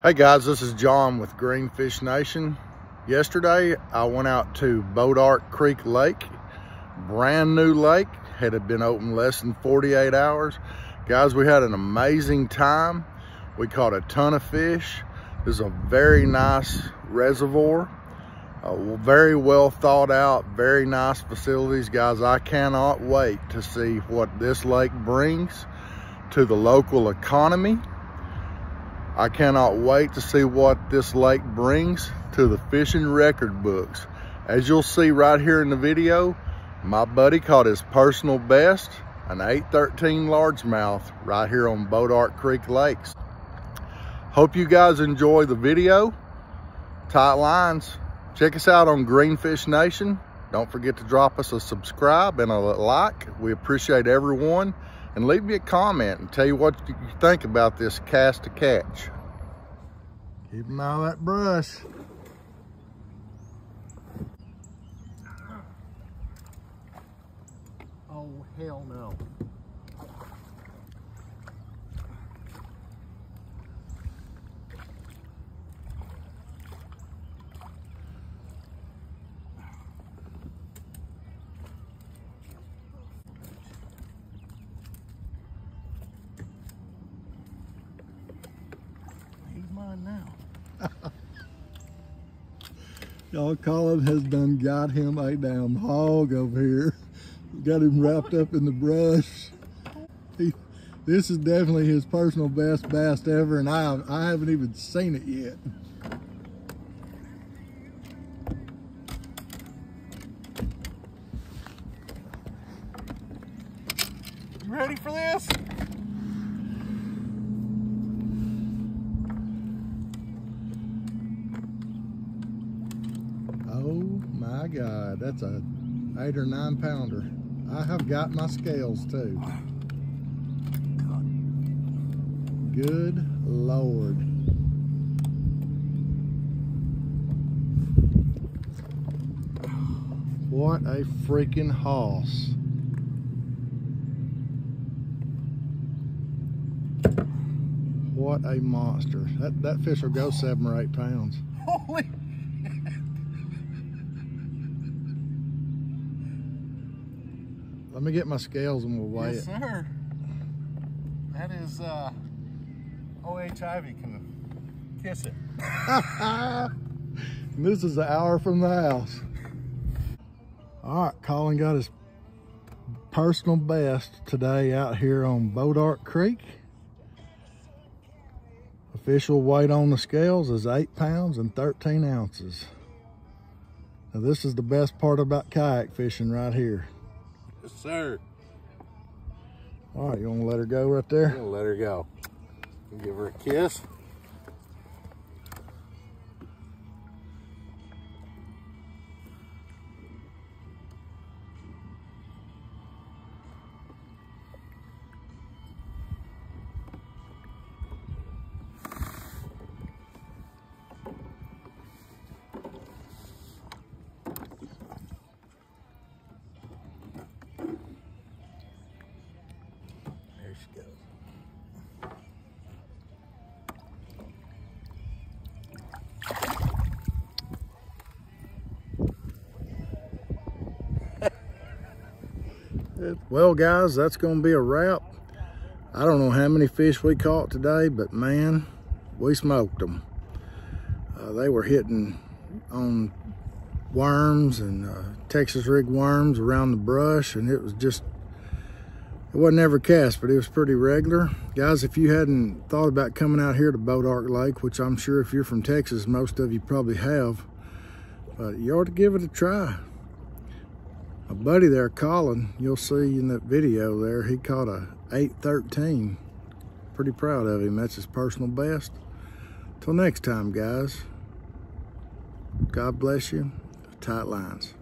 Hey guys, this is John with Greenfish Nation. Yesterday, I went out to Bois d'Arc Creek Lake, brand new lake, had it been open less than 48 hours. Guys, we had an amazing time. We caught a ton of fish. This is a very nice reservoir, uh, very well thought out, very nice facilities. Guys, I cannot wait to see what this lake brings to the local economy I cannot wait to see what this lake brings to the fishing record books. As you'll see right here in the video, my buddy caught his personal best, an 813 largemouth right here on Bois d'Arc Creek Lakes. Hope you guys enjoy the video. Tight lines. Check us out on Greenfish Nation. Don't forget to drop us a subscribe and a like. We appreciate everyone and leave me a comment and tell you what you think about this cast to catch. Keep an eye on that brush. Oh, hell no. Now. Y'all, Colin has done got him a damn hog over here. Got him wrapped up in the brush. He, this is definitely his personal best bass ever, and I, I haven't even seen it yet. You ready for this? My God, that's a eight or nine pounder. I have got my scales too. Good Lord. What a freaking hoss. What a monster. That, that fish will go seven or eight pounds. Holy Let me get my scales and we'll weigh yes, it. Yes, sir. That is, uh, O.H. Ivie can kiss it. this is an hour from the house. All right, Colin got his personal best today out here on Bois d'Arc Creek. Official weight on the scales is eight pounds and 13 ounces. Now this is the best part about kayak fishing right here. Yes, sir. All right, you want to let her go right there? I'm let her go. Give her a kiss. Well guys that's gonna be a wrap. I don't know how many fish we caught today but man we smoked them uh, they were hitting on worms and uh, texas rig worms around the brush and it was just it wasn't ever cast but it was pretty regular. Guys if you hadn't thought about coming out here to bois d'arc lake which i'm sure if you're from texas most of you probably have but you ought to give it a try a buddy there, Colin, you'll see in that video there, he caught a 813. Pretty proud of him. That's his personal best. Till next time, guys. God bless you. Tight lines.